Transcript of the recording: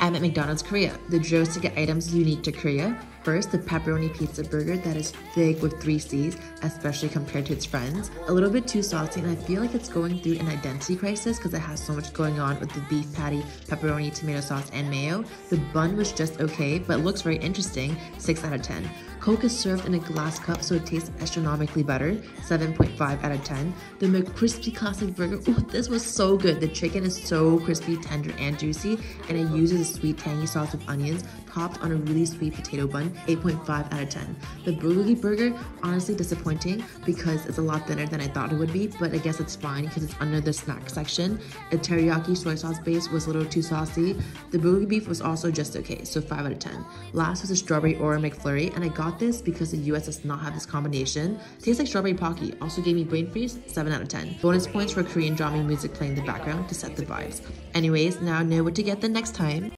I'm at McDonald's Korea. The Joe's to get items unique to Korea. First, the pepperoni pizza burger that is thick with three C's, especially compared to its friends. A little bit too saucy, and I feel like it's going through an identity crisis because it has so much going on with the beef patty, pepperoni, tomato sauce, and mayo. The bun was just okay, but looks very interesting. 6 out of 10. Coke is served in a glass cup, so it tastes astronomically better. 7.5 out of 10. The McCrispy Classic Burger. Ooh, this was so good. The chicken is so crispy, tender, and juicy, and it uses a sweet, tangy sauce with onions, topped on a really sweet potato bun. 8.5 out of 10. The bulgogi burger, honestly disappointing because it's a lot thinner than I thought it would be, but I guess it's fine because it's under the snack section. The teriyaki soy sauce base was a little too saucy. The bulgogi beef was also just okay, so 5 out of 10. Last was a strawberry Oreo McFlurry, and I got this because the US does not have this combination. Tastes like strawberry pocky, also gave me brain freeze, 7 out of 10. Bonus points for Korean drama music playing in the background to set the vibes. Anyways, now know what to get the next time.